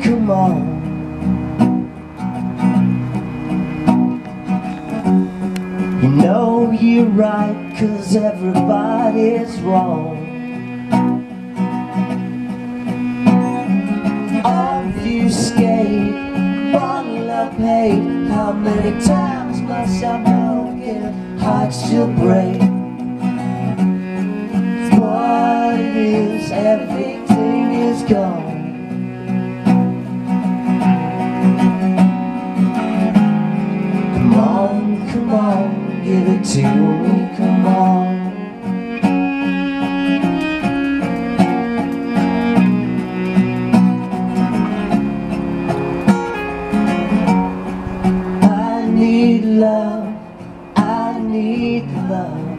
come on. You know you're right, cause everybody's wrong. Obfuscate, bottle up hate How many times must I go hearts to break? What is, everything is gone? Love, I need love.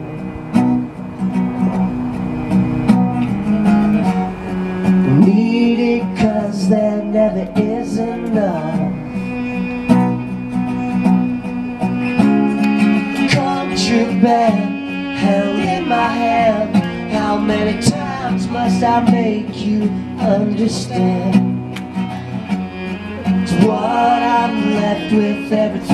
Need it cause there never is enough. Contraband held in my hand. How many times must I make you understand? It's what I'm left with, everything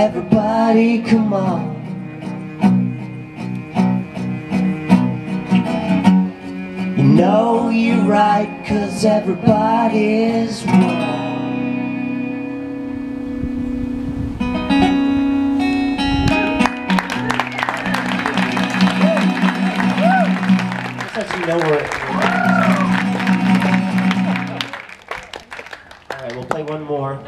everybody come on. You know you're right, cause everybody's wrong. You know we're. All right, we'll play one more.